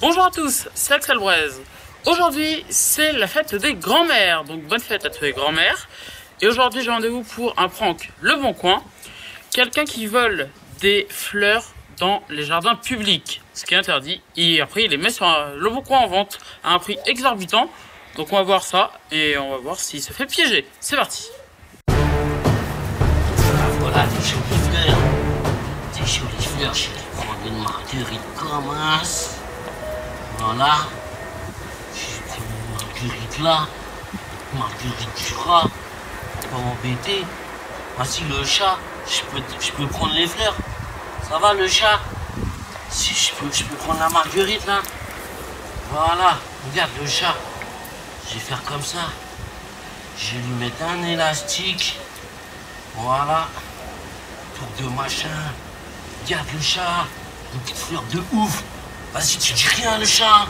Bonjour à tous, c'est Axel Braise. Aujourd'hui, c'est la fête des grands-mères, donc bonne fête à tous les grands-mères. Et aujourd'hui, j'ai rendez-vous pour un prank Le Bon Coin. Quelqu'un qui vole des fleurs dans les jardins publics, ce qui est interdit. Et après, il les met sur un- Le Bon Coin en vente à un prix exorbitant. Donc on va voir ça et on va voir s'il se fait piéger. C'est parti. Vais prendre une marguerite comme as. Voilà. Marguerite là. Marguerite du rat. Pas m'embêter. Voici le chat. Je peux, je peux prendre les fleurs. Ça va le chat Si je peux, je peux prendre la marguerite là. Voilà. Regarde le chat. Je vais faire comme ça. Je vais lui mettre un élastique. Voilà. Tour de machin. Regarde le chat. Une petite fleur de ouf. Vas-y, tu dis rien, le chat.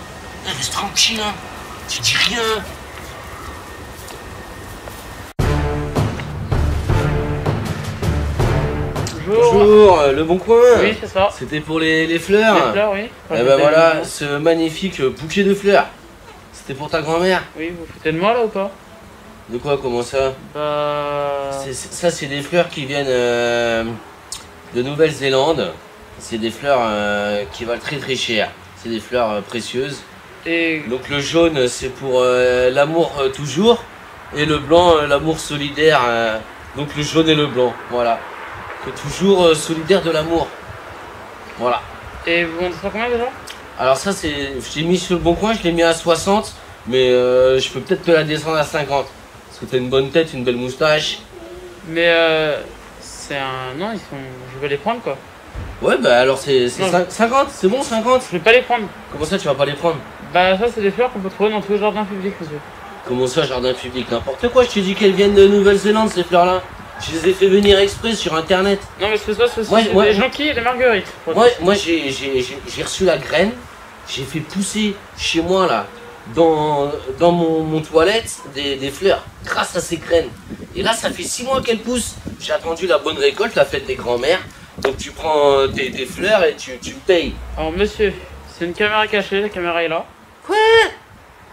Eh, Reste tranquille. hein. Tu dis rien. Bonjour. Bonjour, euh, le bon coin Oui, c'est ça. C'était pour les, les fleurs Les fleurs, oui. Et ben voilà, ce magnifique euh, bouquet de fleurs. C'était pour ta grand-mère. Oui, vous foutez de moi là ou pas? De quoi, comment ça? Bah. Ça, c'est des fleurs qui viennent euh, de Nouvelle-Zélande. C'est des fleurs euh, qui valent très très cher. C'est des fleurs euh, précieuses. Et. Donc le jaune, c'est pour euh, l'amour toujours. Et le blanc, l'amour solidaire. donc le jaune et le blanc. Voilà. C'est toujours solidaire de l'amour. Voilà. Et vous vendez ça combien déjà? Alors ça c'est, je l'ai mis sur le bon coin, je l'ai mis à 60, mais je peux peut-être te la descendre à 50. Parce que t'as une bonne tête, une belle moustache. Mais euh. C'est un. Non, ils sont. Je vais les prendre quoi. Ouais bah alors c'est c'est Non. cin- 50, c'est bon 50 Je vais pas les prendre. Comment ça tu vas pas les prendre? Bah, ça, c'est des fleurs qu'on peut trouver dans tous les jardins publics, monsieur. Comment ça jardin public? N'importe quoi, je t'ai dit qu'elles viennent de Nouvelle-Zélande ces fleurs là. Je les ai fait venir exprès sur internet. Non, mais c'est ça, c'est Ouais, c'est ouais. des jonquilles et des marguerites. Moi, moi j'ai j'ai- j'ai- j'ai reçu la graine, j'ai fait pousser chez moi là, dans, dans mon, mon toilette, des, des fleurs, grâce à ces graines. Et là, ça fait six mois qu'elles poussent. J'ai attendu la bonne récolte, la fête des grands-mères. Donc tu prends euh, tes, tes fleurs et tu, tu me payes. Alors, monsieur, c'est une caméra cachée, la caméra est là. Quoi?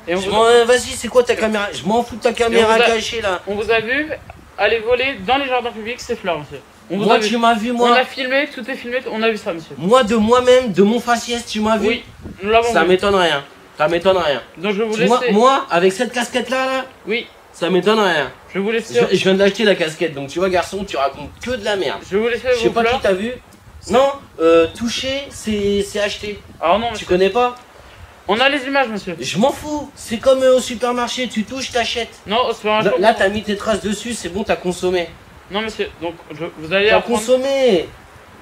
Et on vous, euh, Vas-y, c'est quoi ta caméra? Je m'en fous de ta caméra on a- cachée là. on vous a vu aller voler dans les jardins publics ces fleurs, monsieur. On Moi, tu m'as vu, On moi. a filmé, tout est filmé, on a vu ça, monsieur. Moi, de moi-même, de mon faciès, tu m'as vu. Oui, nous l'avons Ça vu. m'étonne rien. Ça m'étonne rien. Donc, je vais vous moi, avec cette casquette là, là, Oui, ça m'étonne rien. je vous laisser. Je, je viens de l'acheter la casquette, donc tu vois garçon, tu racontes que de la merde. Je vais vous laisser Je sais pas qui fleurs. t'a vu. Non, euh, toucher, c'est c'est acheter. Alors, non, Tu monsieur. connais pas On a les images, monsieur. Je m'en fous. C'est comme euh, au supermarché, tu touches, t'achètes. Non, c'est pas un Là, là, t'as mis tes traces dessus, c'est bon, t'as consommé. Non, monsieur, donc, je- vous allez T'as apprendre. consommé.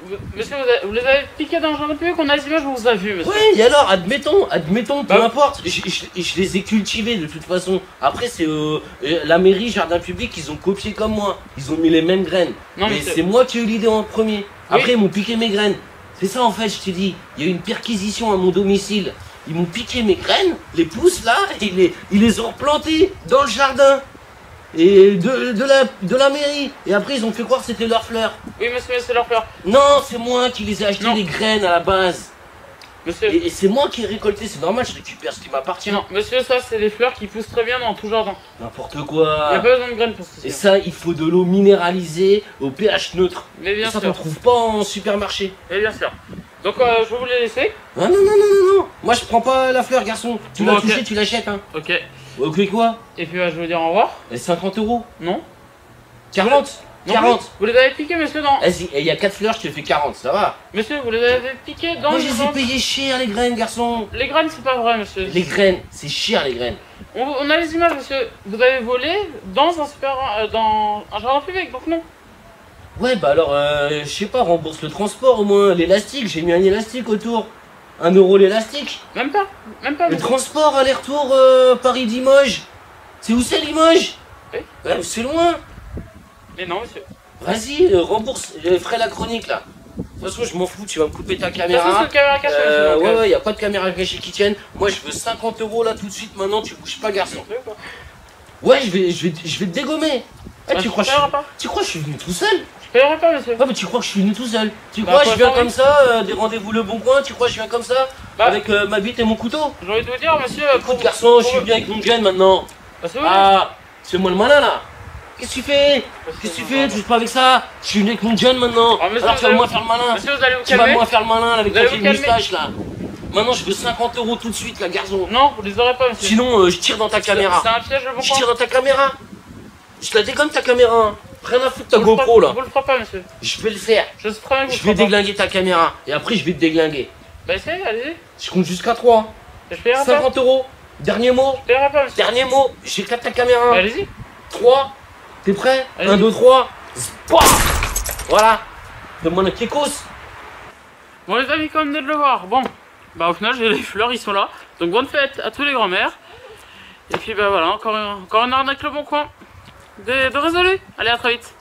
Vous- Monsieur, vous, les avez piqués dans un jardin public, on a les images, on vous a vu, monsieur. Ouais, et alors, admettons, admettons, peu Bah- importe. Je, je- je les ai cultivés de toute façon. Après, c'est euh, euh, la mairie, jardin public, ils ont copié comme moi. Ils ont mis les mêmes graines. Non, mais c'est moi qui ai eu l'idée en premier. Après, ils m'ont piqué mes graines. C'est ça en fait, je t'ai dit. Il y a eu une perquisition à mon domicile. Ils m'ont piqué mes graines, les pousses là, et ils les, ils les ont replantées dans le jardin. Et de, de, la, de la mairie. Et après, ils ont fait croire que c'était leurs fleurs. Oui, monsieur, c'est leur fleur. Non, c'est moi qui les ai acheté Non. les graines à la base. Monsieur, Et, et c'est moi qui ai récolté, c'est normal, je récupère ce qui m'appartient. non, monsieur, ça, c'est des fleurs qui poussent très bien dans tout jardin. N'importe Il n'y a quoi. pas besoin de graines pour Et ça. ça, il faut de l'eau minéralisée au pH neutre. Mais Et bien ça, t'en sûr. trouves pas en supermarché. Mais bien sûr. Donc, euh, je vais vous les laisser. Ah non, non, non, non, non. Moi, je prends pas la fleur, garçon. Tu Bon, l'as touché, tu l'achètes, hein. Ok. Ok, quoi Et puis, bah, je vous dire au revoir. Et 50 euros Non 40 Non, 40 Vous, vous les avez piqués, monsieur, dans. Vas-y, et il y a 4 fleurs, je te fais 40, ça va Monsieur, vous les avez piqués dans Moi, je les ai payés cher, les graines, garçon. Les graines, c'est pas vrai, monsieur. Les graines, c'est cher, les graines. On, on a les images, monsieur. Vous avez volé dans un super. euh, dans un jardin public, donc non. Ouais, bah alors, euh, je sais pas, rembourse le transport au moins, l'élastique, j'ai mis un élastique autour. Un euro l'élastique. Même pas. Même pas, Le transport, aller-retour euh, Paris-Limoges. C'est où c'est Limoges Oui. C'est loin. Mais non, monsieur. Vas-y, euh, rembourse, je ferai la chronique là. De toute façon, je m'en fous, tu vas me couper ta De toute façon, caméra. caméra cachée, Euh, ouais, euh, ouais, y a pas de caméra cachée qui tienne. Moi, je veux 50 euros là tout de suite maintenant, tu bouges pas, garçon. Ouais, je vais, je vais, je vais te dégommer. Eh, tu, crois je pas tu crois que je suis venu tout seul? Payerai pas, monsieur. Ouais, mais tu crois que je suis venu tout seul? Tu Bah, crois que je viens comme ça, euh, des rendez-vous le bon coin? Tu crois que je viens comme ça Bah. Avec euh, ma bite et mon couteau? J'ai envie de vous dire, monsieur. Écoute, garçon, je suis bien avec mon gun maintenant. Bah, c'est. Ah, c'est moi le malin là Qu'est-ce que tu fais? Qu'est-ce que tu fais? Tu joues pas avec ça? Je suis venu avec mon gun maintenant Ah, Alors tu vas moi allez- faire le malin Monsieur, vous allez vous Tu vas calmer. moi faire le malin là, avec ta petite moustache là Maintenant je veux 50 euros tout de suite la garçon Non, vous les aurez pas, monsieur. Sinon euh, je tire dans ta caméra C'est un piège, le bon Je tire dans ta caméra Je te la dégomme ta caméra hein. Rien à foutre ta Vous GoPro là Vous le pas, monsieur. Je vais le faire Je Je vais pas. déglinguer ta caméra Et après je vais te déglinguer Bah, essayez, allez-y. Je compte jusqu'à 3 Je payerai pas. 50 euros Dernier mot Je pas, monsieur. Dernier mot J'éclate ta caméra Bah, allez-y. 3 T'es prêt? Allez. 1, 2, 3 Voilà Donne-moi le kekos Bon, les amis, comme venez de le voir, bon. Bah, au final, j'ai les fleurs, ils sont là. Donc, bonne fête à tous les grands-mères. Et puis, bah voilà, encore, une- encore une arnaque le bon coin. De, résolu. Allez, à très vite.